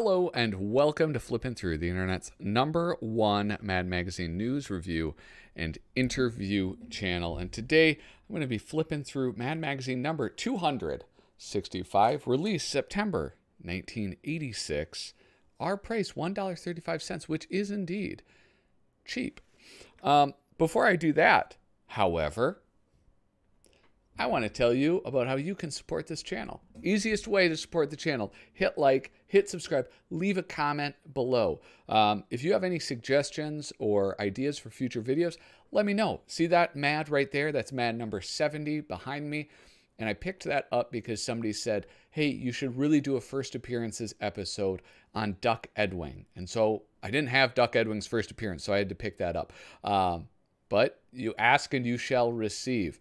Hello and welcome to Flipping Through, the internet's number one Mad Magazine news review and interview channel. And today I'm going to be flipping through Mad Magazine number 265, released September 1986. Our price $1.35, which is indeed cheap. Um, before I do that, however, I want to tell you about how you can support this channel. Easiest way to support the channel, hit like, hit subscribe, leave a comment below. Um, if you have any suggestions or ideas for future videos, let me know. See that MAD right there? That's MAD number 70 behind me. And I picked that up because somebody said, hey, you should really do a first appearances episode on Duck Edwing. And so I didn't have Duck Edwing's first appearance, so I had to pick that up. Um, but you ask and you shall receive.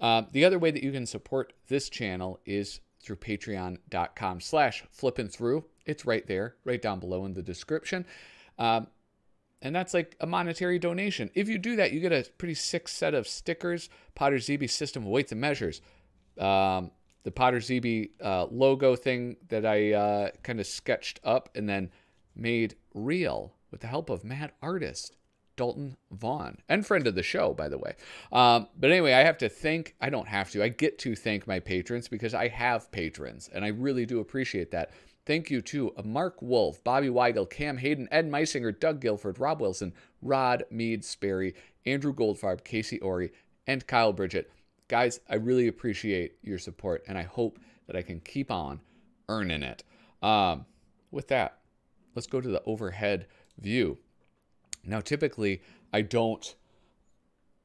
Uh, the other way that you can support this channel is through patreon.com slash flipping through. It's right there, right down below in the description. Um, and that's like a monetary donation. If you do that, you get a pretty sick set of stickers, Potrzebie system weights and measures. Um, the Potrzebie uh, logo thing that I uh, kind of sketched up and then made real with the help of mad artist Dalton Vaughn, and friend of the show, by the way. Um, but anyway, I have to thank, I don't have to, I get to thank my patrons because I have patrons, and I really do appreciate that. Thank you to Mark Wolf, Bobby Weigel, Cam Hayden, Ed Meisinger, Doug Guilford, Rob Wilson, Rod Mead Sperry, Andrew Goldfarb, Casey Ori, and Kyle Bridget. Guys, I really appreciate your support, and I hope that I can keep on earning it. Um, with that, let's go to the overhead view. Now, typically, I don't,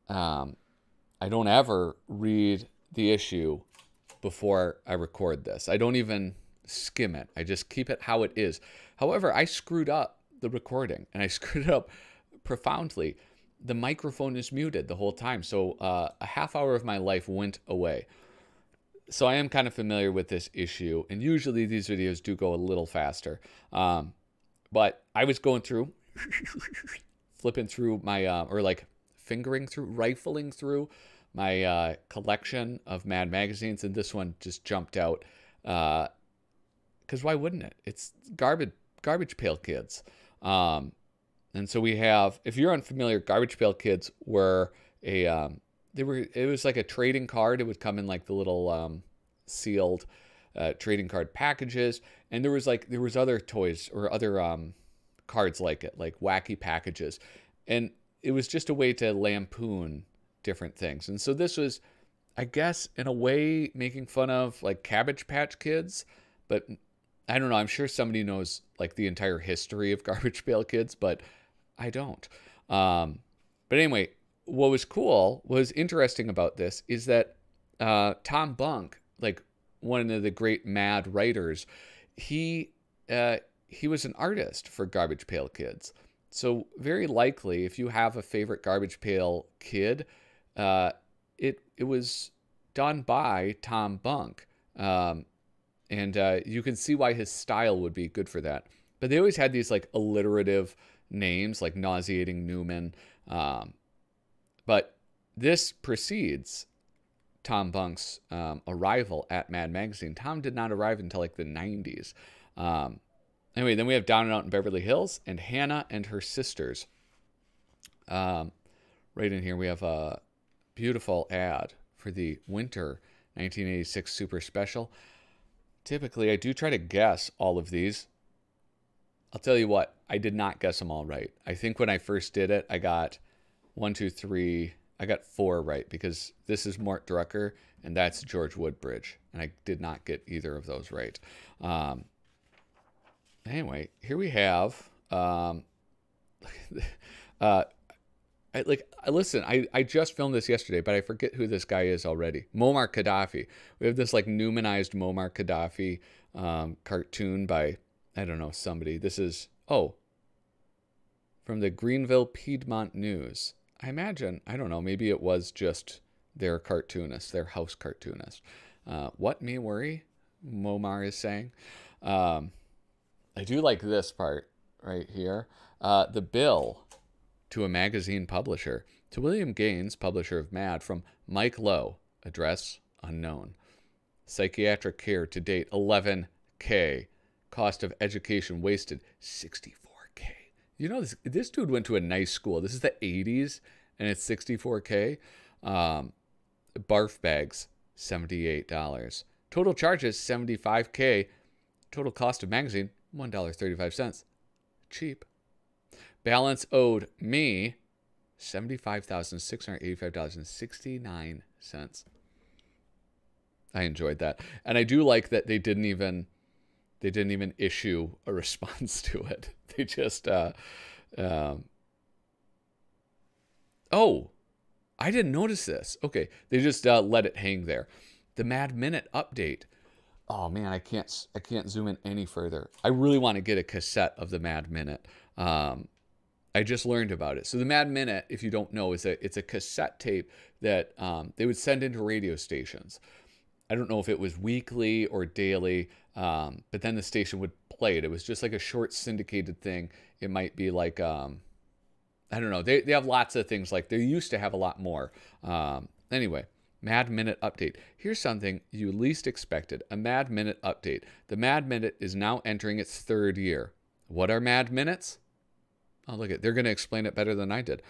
um, I don't ever read the issue before I record this. I don't even skim it. I just keep it how it is. However, I screwed up the recording, and I screwed it up profoundly. The microphone is muted the whole time, so uh, a half hour of my life went away. So I am kind of familiar with this issue, and usually these videos do go a little faster. Um, but I was going through flipping through my uh, or like fingering through, rifling through my uh, collection of Mad magazines, and this one just jumped out. Because uh, why wouldn't it? It's garbage, garbage pail kids. Um, and so we have, if you're unfamiliar, garbage pail kids were a, um, they were, it was like a trading card. It would come in like the little um, sealed uh, trading card packages, and there was like there was other toys or other um, cards like it, like wacky packages. And it was just a way to lampoon different things. And so this was, I guess, in a way, making fun of like Cabbage Patch Kids, but I don't know. I'm sure somebody knows like the entire history of Garbage Pail Kids, but I don't. Um, but anyway, what was cool, what was interesting about this is that uh, Tom Bunk, like one of the great mad writers, he uh, he was an artist for Garbage Pail Kids. So very likely, if you have a favorite Garbage Pail Kid, uh, it it was done by Tom Bunk, um, and uh, you can see why his style would be good for that. But they always had these like alliterative names, like nauseating Newman. Um, but this precedes Tom Bunk's um, arrival at Mad Magazine. Tom did not arrive until like the 90s. Um, Anyway, then we have Down and Out in Beverly Hills and Hannah and her sisters. Um, right in here, we have a beautiful ad for the winter 1986 Super Special. Typically, I do try to guess all of these. I'll tell you what, I did not guess them all right. I think when I first did it, I got one, two, three, I got four right because this is Mort Drucker and that's George Woodbridge. And I did not get either of those right. Um, anyway, here we have. Um, uh, I, like, listen, I, I just filmed this yesterday, but I forget who this guy is already. Muammar Gaddafi. We have this like Newmanized Muammar Gaddafi um, cartoon by, I don't know, somebody. This is, oh, from the Greenville Piedmont News. I imagine, I don't know, maybe it was just their cartoonist, their house cartoonist. Uh, what me worry, Momar is saying. Um, I do like this part right here. Uh, the bill to a magazine publisher, to William Gaines, publisher of Mad, from Mike Lowe, address unknown. Psychiatric care to date 11K. cost of education wasted 64k. You know this this dude went to a nice school. This is the 80s and it's 64k. Um, barf bags $78. Total charges 75k. Total cost of magazine $1.35. Cheap. Balance owed me $75,685.69. I enjoyed that. And I do like that they didn't even they didn't even issue a response to it. They just uh um Oh, I didn't notice this. Okay, they just uh, let it hang there. The Mad Minute update. Oh man, I can't I can't zoom in any further. I really want to get a cassette of the Mad Minute. Um, I just learned about it. So the Mad Minute, if you don't know, is a it's a cassette tape that um, they would send into radio stations. I don't know if it was weekly or daily, um, but then the station would play it. It was just like a short syndicated thing. It might be like um, I don't know. They they have lots of things like they used to have a lot more. Um, anyway. Mad Minute update. Here's something you least expected a Mad Minute update. The Mad Minute is now entering its third year. What are Mad Minutes? Oh, look at they're going to explain it better than I did.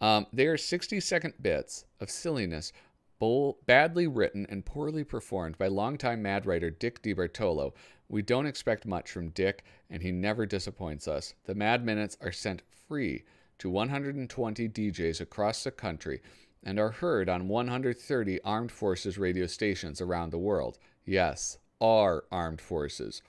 Um, they are 60 second bits of silliness, bold, badly written and poorly performed by longtime Mad writer Dick DeBartolo. We don't expect much from Dick, and he never disappoints us. The Mad Minutes are sent free to 120 DJs across the country and are heard on 130 armed forces radio stations around the world. Yes, our armed forces.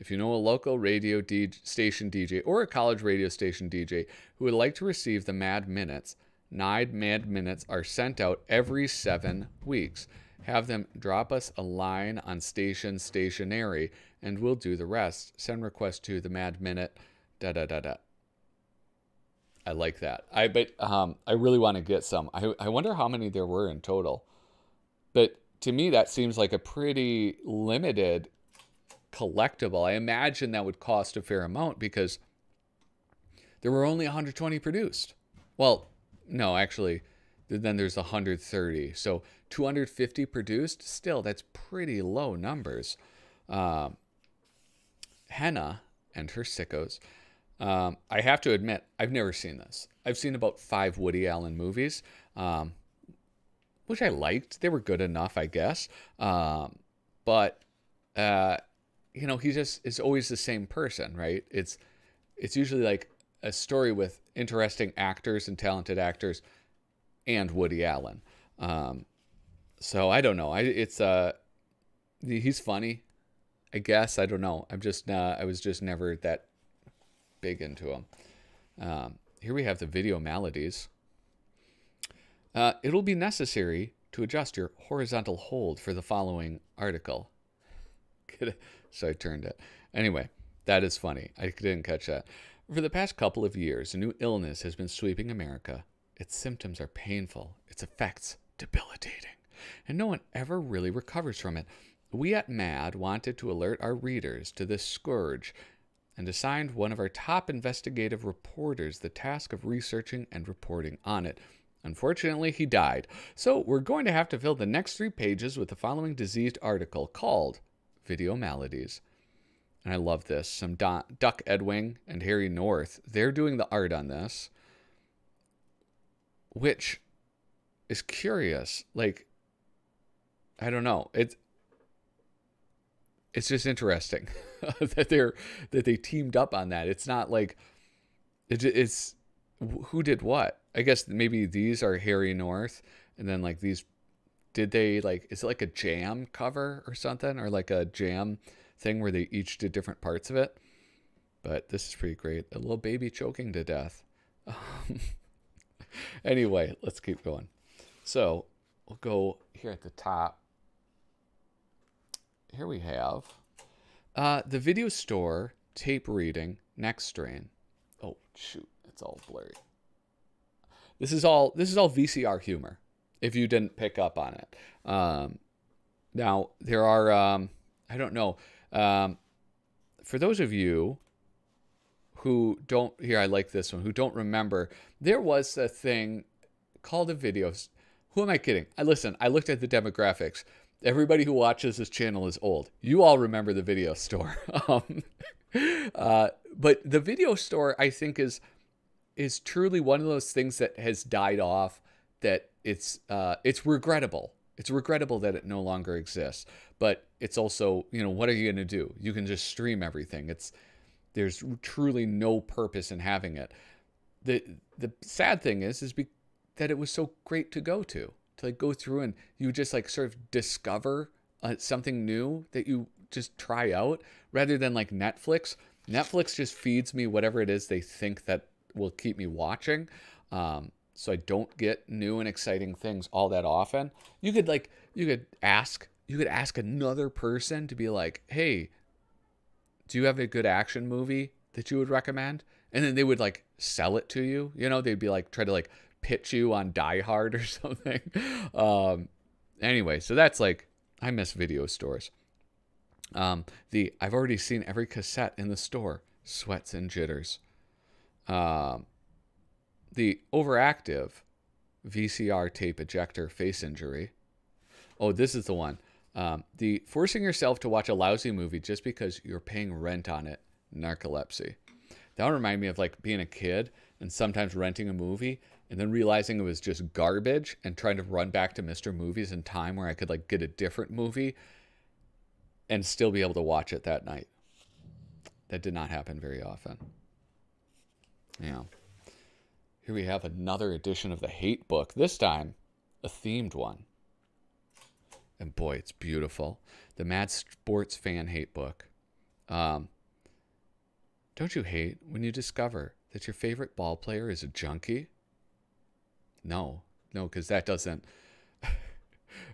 If you know a local radio station DJ or a college radio station DJ who would like to receive the Mad Minutes, nine Mad Minutes are sent out every seven weeks. Have them drop us a line on station stationery and we'll do the rest. Send request to the Mad Minute. Da da da da. I like that. I but um, I really want to get some. I I wonder how many there were in total. But to me, that seems like a pretty limited collectible. I imagine that would cost a fair amount because there were only 120 produced. Well, no, actually, then there's 130. So 250 produced. Still, that's pretty low numbers. Um, Hannah and her sickos. Um, I have to admit, I've never seen this. I've seen about five Woody Allen movies, um, which I liked. They were good enough, I guess. Um, but uh, you know, he just is always the same person, right? It's it's usually like a story with interesting actors and talented actors and Woody Allen. Um, so I don't know. I it's uh he's funny, I guess. I don't know. I'm just uh, I was just never that big into them. Um, here we have the video maladies. Uh, it'll be necessary to adjust your horizontal hold for the following article. so I turned it. Anyway, that is funny. I didn't catch that. For the past couple of years, a new illness has been sweeping America. Its symptoms are painful, its effects debilitating, and no one ever really recovers from it. We at MAD wanted to alert our readers to this scourge and assigned one of our top investigative reporters the task of researching and reporting on it. Unfortunately, he died, so we're going to have to fill the next three pages with the following diseased article called Video Maladies. And I love this. Some Duck Edwing and Harry North, they're doing the art on this, which is curious. Like, I don't know. It's it's just interesting that they're that they teamed up on that. It's not like it, it's who did what. I guess maybe these are Harry North, and then like these did they like is it like a jam cover or something or like a jam thing where they each did different parts of it? But this is pretty great. A little baby choking to death. Um, anyway let's keep going. So we'll go here at the top. Here we have uh, the video store tape reading next strain oh shoot it's all blurry this is all this is all vcr humor if you didn't pick up on it. Um, now, there are, um, I don't know, um, for those of you who don't, here, I like this one, who don't remember, there was a thing called a video. Who am I kidding? I listen, I looked at the demographics. Everybody who watches this channel is old. You all remember the video store. um, uh, but the video store, I think, is is truly one of those things that has died off. That it's uh, it's regrettable. It's regrettable that it no longer exists. But it's also, you know, what are you going to do? You can just stream everything. It's there's truly no purpose in having it. the The sad thing is, is be, that it was so great to go to, to like go through and you just like sort of discover uh, something new that you just try out, rather than like Netflix. Netflix just feeds me whatever it is they think that will keep me watching. Um, so I don't get new and exciting things all that often. You could like you could ask you could ask another person to be like, "Hey, do you have a good action movie that you would recommend?" And then they would like sell it to you. You know, they'd be like try to like pitch you on Die Hard or something. Um, anyway, so that's like I miss video stores. Um, the I've already seen every cassette in the store. Sweats and jitters. Um, the overactive VCR tape ejector face injury. Oh, this is the one. Um, the forcing yourself to watch a lousy movie just because you're paying rent on it. Narcolepsy. That would remind me of like being a kid and sometimes renting a movie and then realizing it was just garbage and trying to run back to Mr. Movies in time where I could like get a different movie and still be able to watch it that night. That did not happen very often. Yeah. Here we have another edition of the Hate Book, this time a themed one. And boy, it's beautiful. The Mad Sports Fan Hate Book. Um, don't you hate when you discover that your favorite ball player is a junkie? No, no, because that doesn't.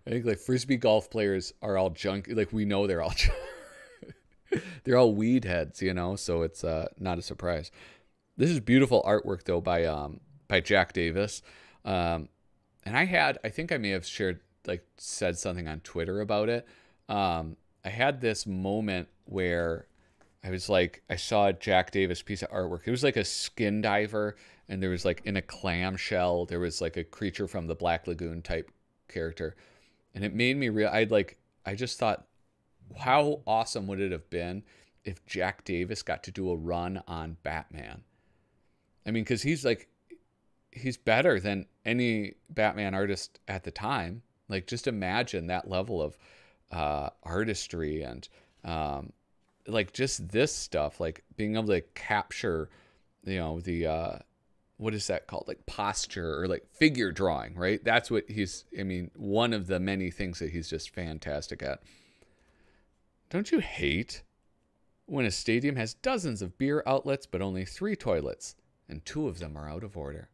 I think like frisbee golf players are all junk. Like we know they're all, they're all weed heads, you know. So it's uh, not a surprise. This is beautiful artwork though by um, by Jack Davis, um, and I had I think I may have shared like said something on Twitter about it. Um, I had this moment where I was like I saw a Jack Davis piece of artwork. It was like a skin diver, and there was like in a clamshell there was like a creature from the Black Lagoon type character and it made me real. I'd like I just thought, how awesome would it have been if Jack Davis got to do a run on Batman? I mean, because he's like he's better than any Batman artist at the time. Like, just imagine that level of uh, artistry and um, like just this stuff, like being able to capture, you know, the uh, what is that called? Like posture or like figure drawing right? That's what he's i mean one of the many things that he's just fantastic at. Don't you hate when a stadium has dozens of beer outlets but only three toilets and two of them are out of order?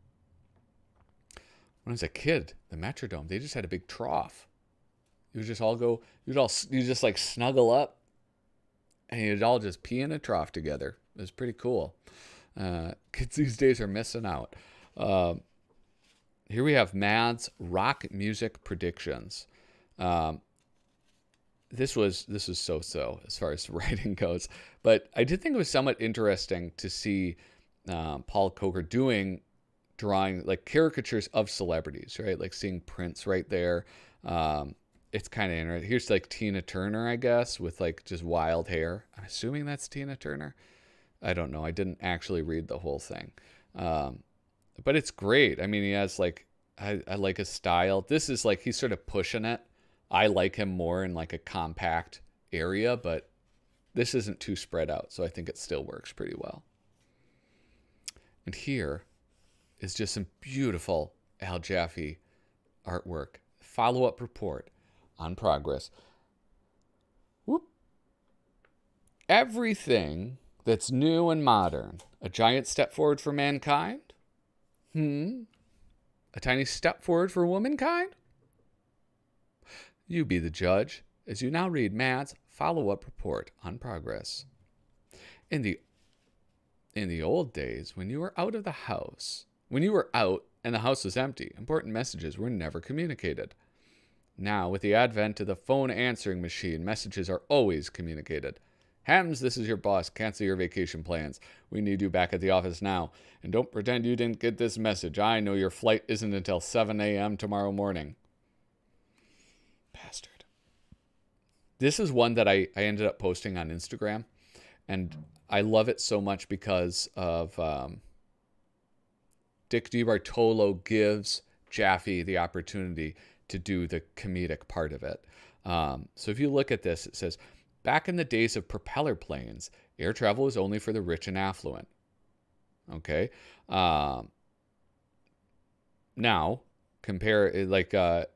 When i was a kid the metrodome they just had a big trough. You would just all go you'd all you just like snuggle up and you'd all just pee in a trough together. It was pretty cool uh, kids these days are missing out. Uh, here we have Mads rock music predictions. Um, this was this was so so as far as writing goes, but I did think it was somewhat interesting to see um, Paul Coker doing drawing like caricatures of celebrities, right? Like seeing Prince right there. Um, it's kind of interesting. Here's like Tina Turner, I guess, with like just wild hair. I'm assuming that's Tina Turner. I don't know. I didn't actually read the whole thing. Um, but it's great. I mean, he has like, I, I like his style. This is like, he's sort of pushing it. I like him more in like a compact area, but this isn't too spread out. So I think it still works pretty well. And here is just some beautiful Al Jaffee artwork. Follow up report on progress. Whoop. Everything that's new and modern. A giant step forward for mankind? Hmm? A tiny step forward for womankind? You be the judge as you now read Mad's follow up report on progress. In the in the old days, when you were out of the house, when you were out and the house was empty, important messages were never communicated. Now, with the advent of the phone answering machine, messages are always communicated. Hams, this is your boss. Cancel your vacation plans. We need you back at the office now. And don't pretend you didn't get this message. I know your flight isn't until 7 a.m. tomorrow morning. Bastard. this is one that I, I ended up posting on Instagram, and I love it so much because of um, Dick DeBartolo gives Jaffee the opportunity to do the comedic part of it. Um, so if you look at this, it says, back in the days of propeller planes, air travel was only for the rich and affluent. Okay. Um, now, compare it like uh,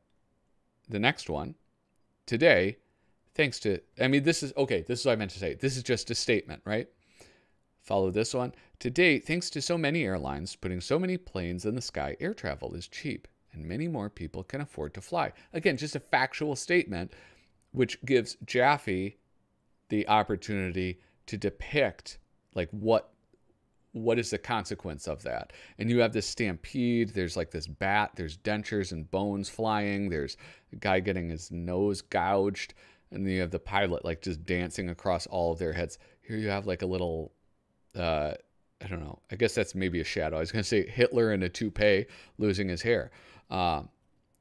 the next one. Today, thanks to, I mean, this is, okay, this is what I meant to say. This is just a statement, right? Follow this one. Today, thanks to so many airlines putting so many planes in the sky, air travel is cheap and many more people can afford to fly. Again, just a factual statement which gives Jaffee the opportunity to depict like what what is the consequence of that? And you have this stampede, there's like this bat, there's dentures and bones flying, there's a guy getting his nose gouged, and then you have the pilot like just dancing across all of their heads. Here you have like a little uh I don't know. I guess that's maybe a shadow. I was going to say Hitler in a toupee losing his hair. Um,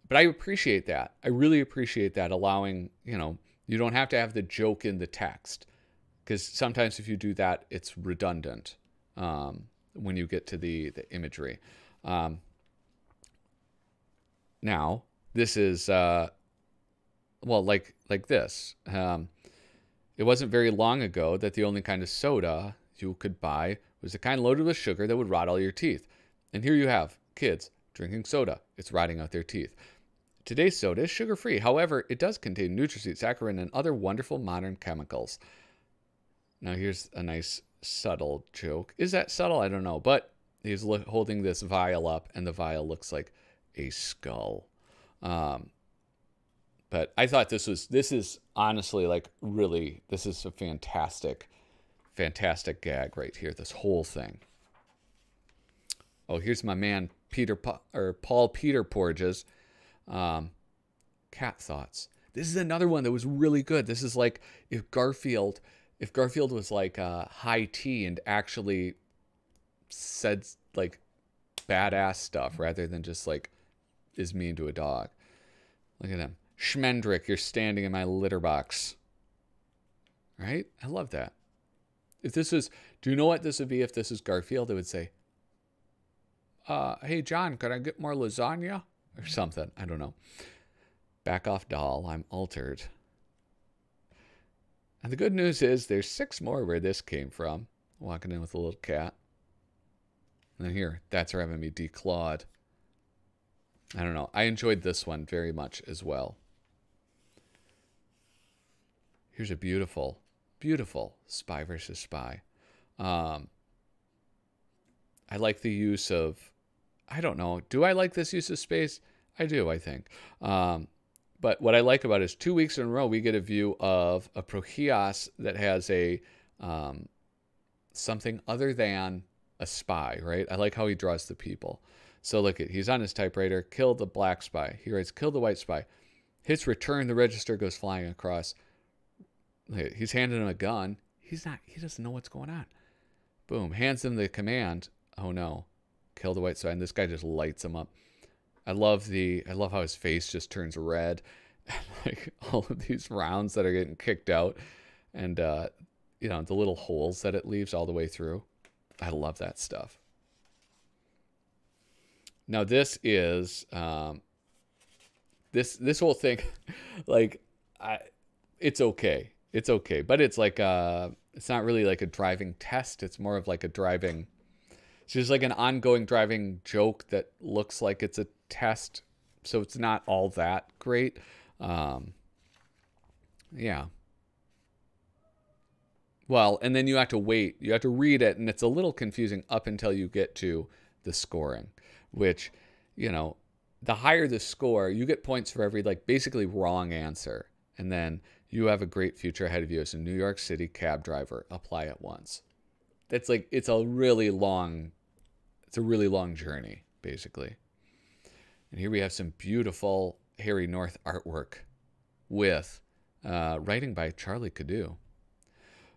but I appreciate that. I really appreciate that allowing, you know, you don't have to have the joke in the text because sometimes if you do that, it's redundant um, when you get to the, the imagery. Um, now, this is, uh, well, like, like this. Um, it wasn't very long ago that the only kind of soda you could buy was the kind loaded with sugar that would rot all your teeth. And here you have kids drinking soda. It's rotting out their teeth. Today's soda is sugar free. However, it does contain NutraSweet, saccharin, and other wonderful modern chemicals. Now, here's a nice subtle joke. Is that subtle? I don't know. But he's holding this vial up, and the vial looks like a skull. Um, but I thought this was, this is honestly like really, this is a fantastic, fantastic gag right here. This whole thing. Oh, here's my man Peter or Paul Peter Porges um, cat thoughts. This is another one that was really good. This is like if Garfield, if Garfield was like uh, high tea and actually said like badass stuff rather than just like is mean to a dog. Look at him. Schmendrick, you're standing in my litter box. Right? I love that. If this is, do you know what this would be if this is Garfield? It would say, uh, hey, John, could I get more lasagna? Or something. I don't know. Back off, doll. I'm altered. And the good news is there's six more where this came from. Walking in with a little cat. And here, that's her having me declawed. I don't know. I enjoyed this one very much as well. Here's a beautiful, beautiful spy versus spy. Um, I like the use of I don't know. Do I like this use of space? I do, I think. Um, but what I like about it is two weeks in a row, we get a view of a Prohias that has a um, something other than a spy, right? I like how he draws the people. So look at, he's on his typewriter, kill the black spy. He writes, kill the white spy. Hits return, the register goes flying across. He's handing him a gun. He's not, he doesn't know what's going on. Boom, hands him the command. Oh no kill the white side, and this guy just lights him up. I love the I love how his face just turns red, like all of these rounds that are getting kicked out, and uh, you know the little holes that it leaves all the way through. I love that stuff. Now this is um, this this whole thing, like I, it's okay, it's okay, but it's like uh, it's not really like a driving test. It's more of like a driving it's just like an ongoing driving joke that looks like it's a test, so it's not all that great. Um, yeah. Well, and then you have to wait. You have to read it, and it's a little confusing up until you get to the scoring, which, you know, the higher the score, you get points for every, like, basically wrong answer. And then you have a great future ahead of you as a New York City cab driver. Apply at once. That's like, it's a really long it's a really long journey, basically. And here we have some beautiful Harry North artwork with uh, writing by Charlie Kadau.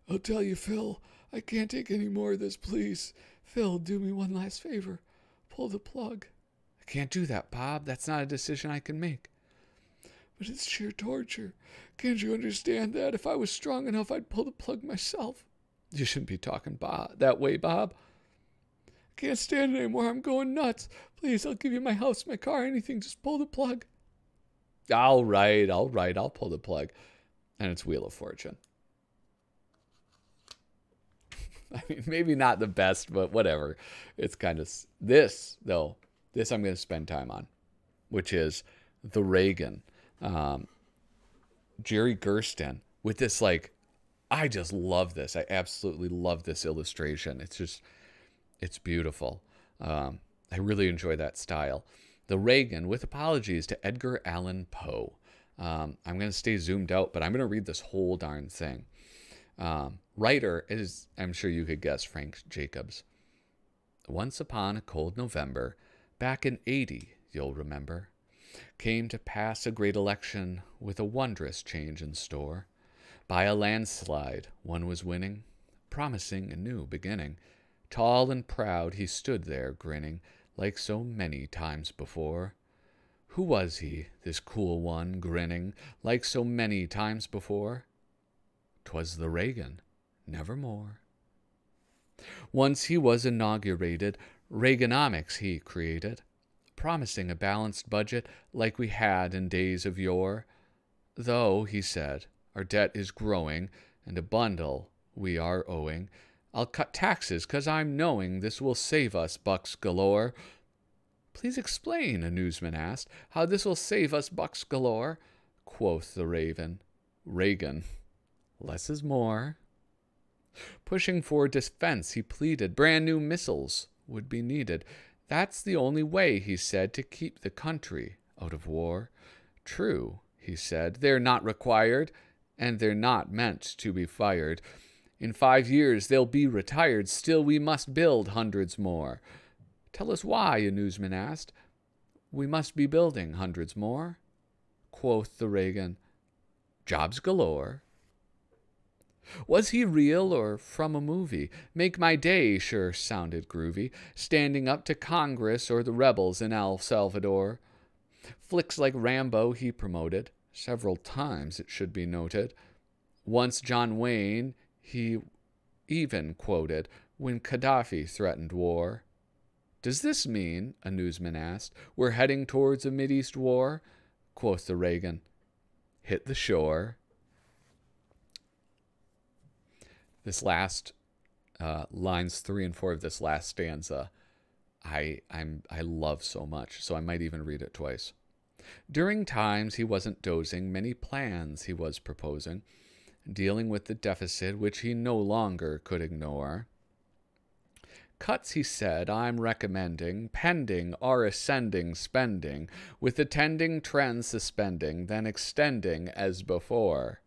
I'll tell you, Phil, I can't take any more of this, please. Phil, do me one last favor. Pull the plug. I can't do that, Bob. That's not a decision I can make. but it's sheer torture. Can't you understand that? If I was strong enough, I'd pull the plug myself. You shouldn't be talking Bob, that way, Bob. Can't stand it anymore. I'm going nuts. Please, I'll give you my house, my car, anything. Just pull the plug. All right, all right. I'll pull the plug. And it's Wheel of Fortune. I mean, maybe not the best, but whatever. It's kind of this though. This I'm going to spend time on, which is the Reagan, um, Gerry Gersten with this like. I just love this. I absolutely love this illustration. It's just, it's beautiful. Um, I really enjoy that style. The Reagan, with apologies to Edgar Allan Poe. Um, I'm going to stay zoomed out, but I'm going to read this whole darn thing. Um, writer is, I'm sure you could guess, Frank Jacobs. Once upon a cold November, back in 80, you'll remember, came to pass a great election with a wondrous change in store. By a landslide, one was winning, promising a new beginning. Tall and proud, he stood there grinning, like so many times before. Who was he, this cool one, grinning, like so many times before? 'Twas the Reagan, nevermore. Once he was inaugurated, Reaganomics he created, promising a balanced budget like we had in days of yore. Though, he said, our debt is growing, and a bundle we are owing, I'll cut taxes because I'm knowing this will save us bucks galore. Please explain, a newsman asked, how this will save us bucks galore. Quoth the raven, Reagan, Less is more. Pushing for defense, he pleaded brand new missiles would be needed. That's the only way, he said, to keep the country out of war. True, he said, they're not required, and they're not meant to be fired. In five years they'll be retired, still we must build hundreds more. Tell us why, a newsman asked. We must be building hundreds more. Quoth the Reagan, jobs galore. Was he real or from a movie? Make My Day sure sounded groovy, standing up to Congress or the rebels in El Salvador. Flicks like Rambo he promoted, several times it should be noted. Once John Wayne he even quoted when Gaddafi threatened war. Does this mean, a newsman asked, we're heading towards a Mideast war? Quoth the Reagan, hit the shore. this last uh, lines three and four of this last stanza, I I'm I love so much, so I might even read it twice. During times he wasn't dozing, many plans he was proposing, dealing with the deficit which he no longer could ignore. Cuts, he said, I'm recommending, pending are ascending spending, with attending trends suspending, then extending as before.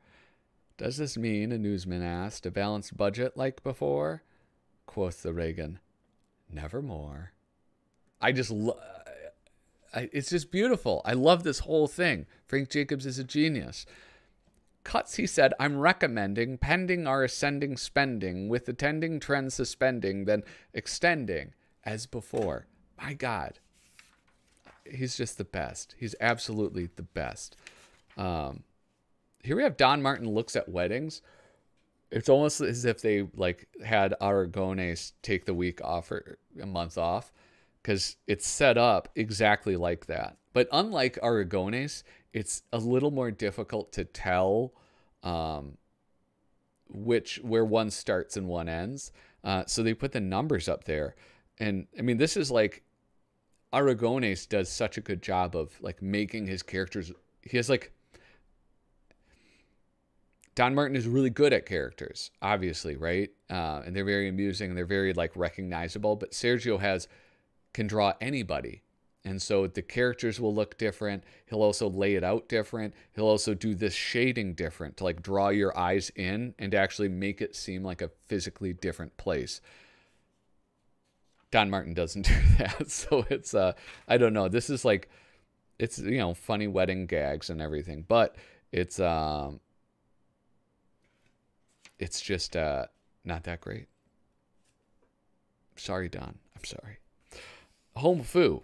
Does this mean, a newsman asked, a balanced budget like before? Quoth the Reagan, nevermore. I just, I, it's just beautiful. I love this whole thing. Frank Jacobs is a genius. Cuts, he said, I'm recommending, pending our ascending spending, with attending trends suspending, then extending as before. My God, he's just the best. He's absolutely the best. Um, here we have Don Martin looks at weddings. It's almost as if they like had Aragones take the week off or a month off because it's set up exactly like that. But unlike Aragones, it's a little more difficult to tell um, which where one starts and one ends. Uh, so they put the numbers up there, and I mean this is like Aragones does such a good job of like making his characters. He has like Don Martin is really good at characters, obviously, right? Uh, and they're very amusing and they're very like recognizable. But Sergio has can draw anybody, and so the characters will look different. He'll also lay it out different. He'll also do this shading different to like draw your eyes in and actually make it seem like a physically different place. Don Martin doesn't do that, so it's uh I don't know. This is like it's you know funny wedding gags and everything, but it's um it's just uh, not that great. Sorry, Don. I'm sorry. Home Fu.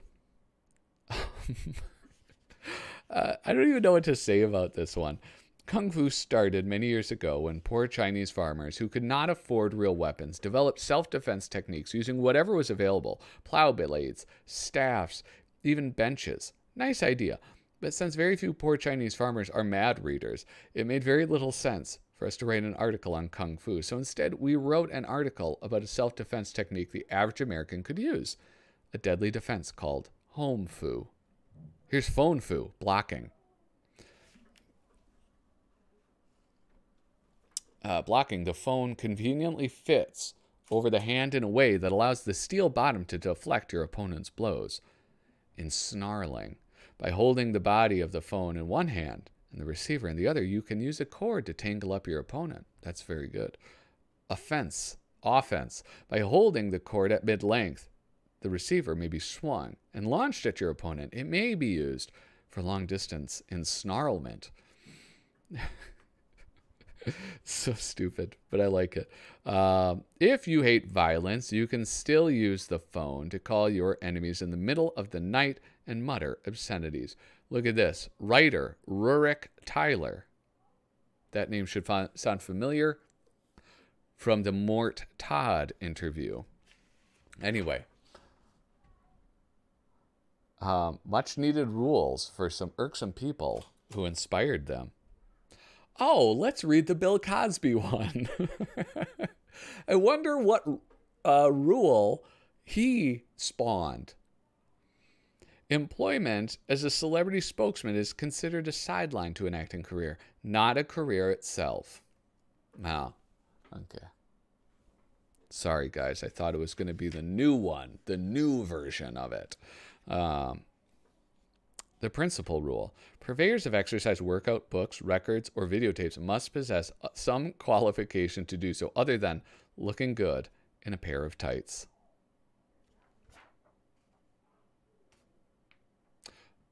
uh, I don't even know what to say about this one. Kung Fu started many years ago when poor Chinese farmers who could not afford real weapons developed self defense techniques using whatever was available plow blades, staffs, even benches. Nice idea. But since very few poor Chinese farmers are mad readers, it made very little sense for us to write an article on Kung Fu. So instead, we wrote an article about a self defense technique the average American could use a deadly defense called Home Fu. Here's Phone Fu blocking. uh, blocking, the phone conveniently fits over the hand in a way that allows the steel bottom to deflect your opponent's blows. In snarling, by holding the body of the phone in one hand and the receiver in the other, you can use a cord to tangle up your opponent. That's very good. Offense, offense, by holding the cord at mid length, the receiver may be swung and launched at your opponent. It may be used for long distance ensnarlment. so stupid, but I like it. Um, if you hate violence, you can still use the phone to call your enemies in the middle of the night and mutter obscenities. Look at this writer Rurik Tyler. That name should sound familiar from the Mort Todd interview. Anyway, um, much needed rules for some irksome people who inspired them oh, let's read the Bill Cosby one. I wonder what uh, rule he spawned. Employment as a celebrity spokesman is considered a sideline to an acting career, not a career itself. Wow. Okay. Sorry, guys. I thought it was going to be the new one, the new version of it. Um, the principal rule purveyors of exercise workout books, records, or videotapes must possess uh, some qualification to do so other than looking good in a pair of tights.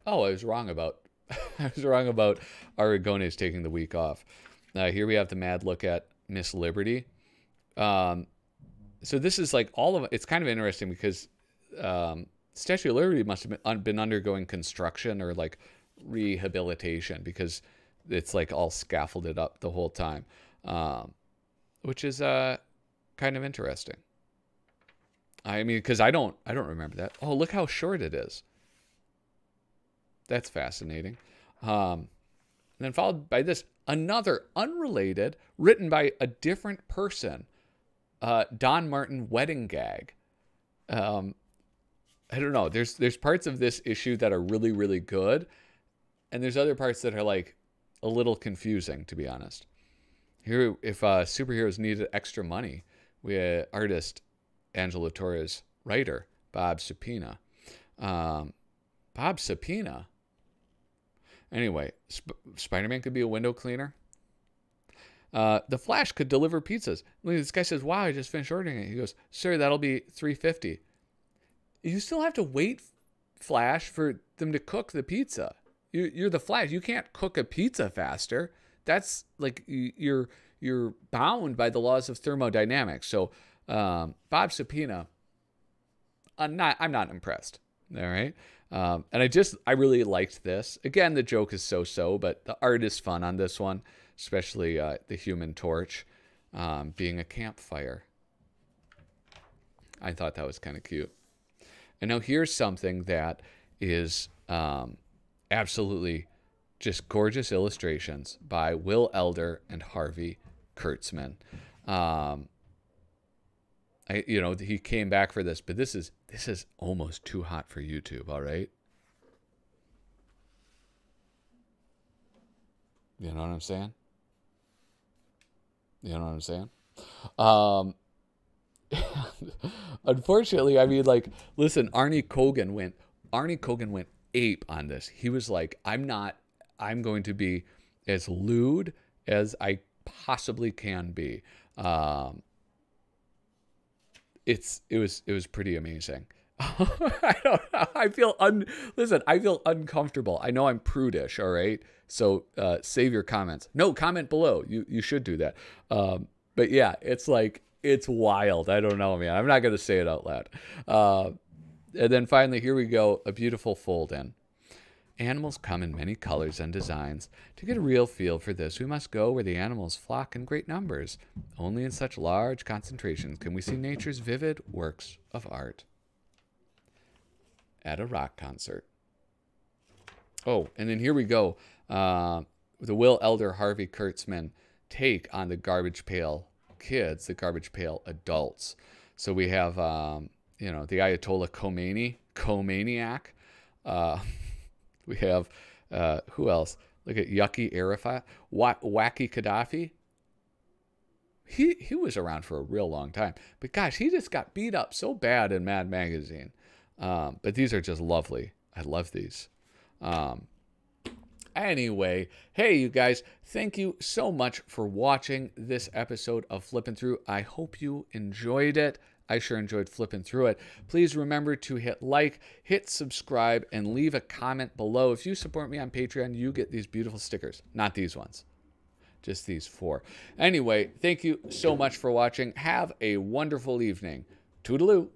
Oh, I was wrong about I was wrong about Aragones taking the week off. Uh, here we have the mad look at Miss Liberty. Um, so this is like all of. It's kind of interesting because um, Statue of Liberty must have been, undergoing construction or like rehabilitation because it's like all scaffolded up the whole time, um, which is uh, kind of interesting. I mean, because I don't, I don't remember that. Oh, look how short it is. That's fascinating. Um, and then followed by this another unrelated, written by a different person, uh, Don Martin wedding gag. Um, I don't know. There's there's parts of this issue that are really really good, and there's other parts that are like a little confusing to be honest. Here, if uh, superheroes needed extra money, we had artist Angelo Torres, writer Bob Supina. Um, Bob Supina. Anyway, Sp- Spider-Man could be a window cleaner. Uh, the Flash could deliver pizzas. This guy says, "Wow, I just finished ordering it." He goes, "Sir, that'll be 350." You still have to wait, Flash, for them to cook the pizza. You, you're the Flash. You can't cook a pizza faster. That's like you're you're bound by the laws of thermodynamics. So um, Bob Supina, I'm not I'm not impressed. All right. Um, and I just I really liked this. Again, the joke is so-so, but the art is fun on this one, especially uh, the Human Torch um, being a campfire. I thought that was kind of cute. And now here's something that is um, absolutely just gorgeous illustrations by Will Elder and Harvey Kurtzman. Um, I, you know, he came back for this, but this is this is almost too hot for YouTube. All right. You know what I'm saying? You know what I'm saying? Um, Unfortunately, I mean, like, listen, Arnie Kogen went, Arnie Kogen went ape on this. He was like, I'm not, I'm going to be as lewd as I possibly can be. Um, it's, it was, it was pretty amazing. I don't know. I feel un. Listen, I feel uncomfortable. I know I'm prudish. All right. So uh, save your comments. No, comment below. You you should do that. Um, but yeah, it's like it's wild. I don't know, man. I'm not going to say it out loud. Uh, and then finally, here we go a beautiful fold in. Animals come in many colors and designs. To get a real feel for this, we must go where the animals flock in great numbers. Only in such large concentrations can we see nature's vivid works of art. At a rock concert. Oh, and then here we go. Uh, the Will Elder Harvey Kurtzman take on the Garbage Pail Kids, the Garbage Pail Adults. So we have, um, you know, the Ayatollah Khomeini, Khomaniac. Uh, we have, uh, who else? Look at Yucky Arafat, Wacky Gaddafi. He, he was around for a real long time. But gosh, he just got beat up so bad in Mad Magazine. Um, but these are just lovely. I love these. Um, Anyway, hey, you guys, thank you so much for watching this episode of Flipping Through. I hope you enjoyed it. I sure enjoyed flipping through it. Please remember to hit like, hit subscribe, and leave a comment below. If you support me on Patreon, you get these beautiful stickers. Not these ones, just these four. Anyway, thank you so much for watching. Have a wonderful evening. Toodaloo.